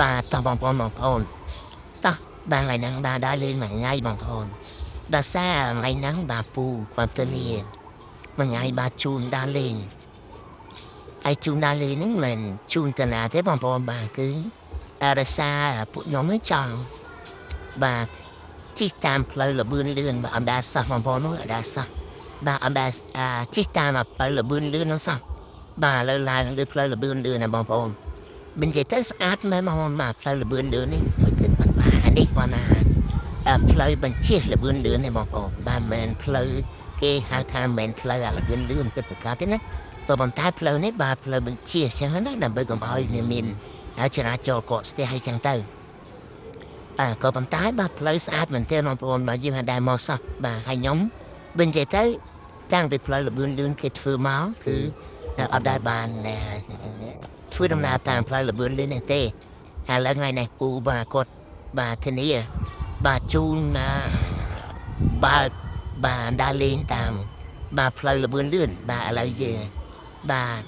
បាទតបងប្អូនបងប្អូនតោះបាទថ្ងៃហ្នឹងបាទដើរលេងមួយថ្ងៃបងប្អូនដល់សារថ្ងៃហ្នឹងបាទពូគាត់ទៅលាមួយថ្ងៃបាទជូនដើរលេងហើយជូនដើរលេងហ្នឹងមិនជូនទៅណាទេបងប្អូនបាទគឺអរសាពួកខ្ញុំហ្នឹងចង់បាទជិះតាមផ្លូវលបឿនលឿនបាទអត់ដែរសោះបងប្អូនអត់ដែរសោះបាទអត់ដែរជិះតាមផ្លូវលបឿនលឿនហ្នឹងសោះបាទលើឡើងលើផ្លូវលបឿនលឿនណាបងប្អូន មិននិយាយទៅស្អាតមែនបងប្អូនបាទផ្លូវលបឿនលឿននេះមិនគិតបានបាទអានេះគាត់ណាផ្លូវបញ្ជិះលបឿនលឿននេះបងប្អូនបាទមិនផ្លូវគេហៅថាមិនផ្លូវអាលបឿនលឿនពិតប្រាកដទេណាក៏ប៉ុន្តែផ្លូវនេះបាទផ្លូវបញ្ជិះចឹងណាដើម្បីកុំឲ្យមានចរាចរណ៍កកស្ទះអីចឹងទៅអើក៏ប៉ុន្តែបាទផ្លូវស្អាតមែនទែនបងប្អូនបាទយើងហៅដែរមកសោះបាទហើយខ្ញុំវិញនិយាយទៅតាំងពីផ្លូវលបឿនលឿនគេធ្វើមកគឺអត់ដែលបាន ធ្វើដំណើរតាមផ្លូវលបឿនលឿននេះទេហើយឡើងថ្ងៃនេះពូបាទគាត់បាទធានាបាទជូនបាទបាទដើរលេងតាមបាទផ្លូវលបឿនលឿនបាទឥឡូវយើងបាទ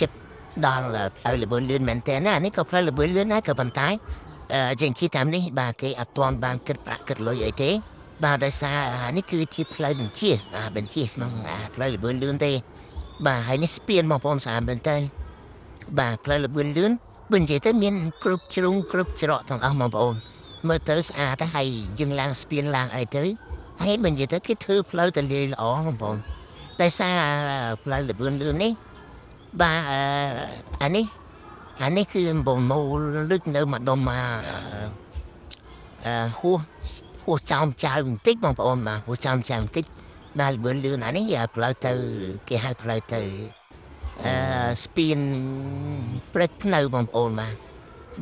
ចិត្តដល់ផ្លូវលបឿនលឿនមែនតើណានេះក៏ផ្លូវលបឿនលឿនដែរក៏ប៉ុន្តែជាងជិះតាមនេះបាទគេអត់ទាន់បានគិតប្រាក់គិតលុយអីទេបាទដោយសារនេះគឺជាផ្លូវបញ្ជាបញ្ជាក្នុងផ្លូវលបឿនលឿនទេបាទហើយនេះស្ពានបងប្អូនស្អាតមែនតើ បាទផ្លូវលបឿនលឿនបើនិយាយទៅមានគ្រប់ជ្រុងគ្រប់ច្រកទាំងអស់បងប្អូនមើលទៅស្អាតទៅហើយយើងឡើងស្ពានឡើងអីទៅហើយបើនិយាយទៅគេធ្វើផ្លូវទៅលាយល្អបងប្អូនដោយសារផ្លូវលបឿនលឿននេះបាទអានេះអានេះគឺបំណូលលឹកនៅម្ដុំមកអឺហួសហួសចោមចៅបន្តិចបងប្អូនបាទហួសចោមចៅបន្តិចបាទលបឿនលឿនអានេះផ្លូវទៅគេហៅផ្លូវទៅ អឺស្ពានព្រឹកភ្នៅបងប្អូនបាទ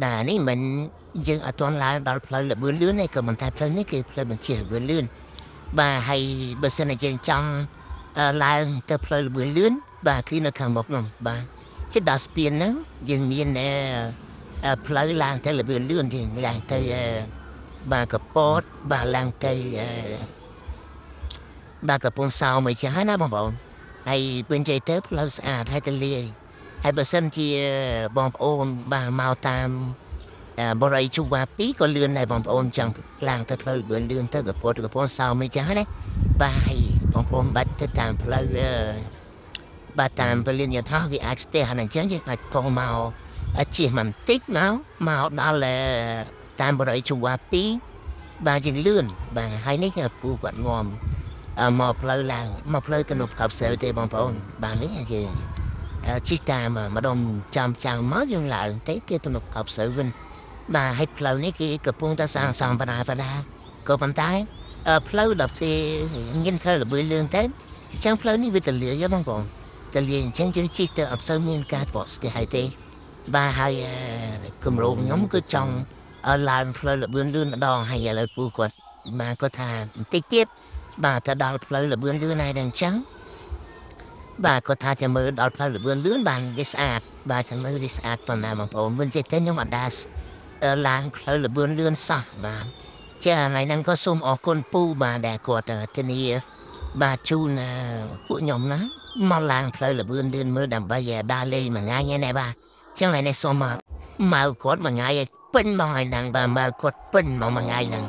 ដែលនេះមិនយើងអត់ទាន់ឡើងដល់ផ្លូវលបឿនលឿនទេក៏មិនតែផ្លូវនេះគឺផ្លូវបញ្ជាលបឿនលឿនបាទហើយបើសិនជាយើងចង់ឡើងទៅផ្លូវលបឿនលឿនបាទគឺនៅខាងមុខនោះបាទជិតដល់ស្ពានហ្នឹងយើងមានផ្លូវឡើងទៅលបឿនលឿនយើងឡើងទៅបាទកពតបាទឡើងទៅបាទកំពង់សោមអីចឹងណាបងប្អូន ហើយពេញใจទៅផ្លូវស្អាតហើយទៅលាយហើយបើសិនជាបងប្អូនបាទមកតាមបរិយជួវ៉ា2ក៏លឿនដែរបងប្អូនចឹងឡើងទៅផ្លូវលឿនលឿនទៅកពតកពង់សោមអីចឹងណាបាទហើយបងប្អូនបាច់ទៅតាមផ្លូវបាទតាមពលានយន្តហោះវាអាចស្ទះអាហ្នឹងចឹងយើងអាចកងមកអាចជិះមកបន្តិចមកមកដល់តាមបរិយជួវ៉ា2បាទយើងលឿនបាទហើយនេះពូគាត់ងំ មកផ្លូវឡើងមកផ្លូវទៅនៅកោបសិលទេបងប្អូនបាទនេះយើងជិះតាមម្ដុំចាំចាំមកយើងឡើងទៅគេទៅនៅកោបសិលវិញបាទហើយផ្លូវនេះគេកំពុងតែសាងសង់បណ្ដាបណ្ដាក៏ប៉ុន្តែផ្លូវដល់ទីញៀនធ្វើល្បឿនលឿនទៅអញ្ចឹងផ្លូវនេះវាទលាយបងប្អូនទលាយអញ្ចឹងយើងជិះទៅអត់សូវមានការបកស្ទះហើយទេបាទហើយគម្រោងខ្ញុំគឺចង់ឡើងផ្លូវល្បឿនលឿនម្ដងហើយឥឡូវពូគាត់បាទគាត់ថាបន្តិចទៀត បាទទៅដល់ផ្លូវលបឿនលឿនហើយដល់អញ្ចឹងបាទគាត់ថាចាំមើលដល់ផ្លូវលបឿនលឿនបានវាស្អាតបាទចាំមើលវាស្អាតប៉ុណ្ណាបងប្អូនវិញចេះតែខ្ញុំអត់ដាស់ឡើងផ្លូវលបឿនលឿនសោះបាទចាថ្ងៃហ្នឹងក៏សូមអរគុណពូបាទដែលគាត់ធានាបាទជូនពួកខ្ញុំណាមកឡើងផ្លូវលបឿនលឿនមើលដើម្បីដើរលេងមួយថ្ងៃហ្នឹងបាទចឹងថ្ងៃនេះសូមមកមកគាត់មួយថ្ងៃឲ្យពេញមកហើយហ្នឹងបាទមកគាត់ពេញមកមួយថ្ងៃហ្នឹង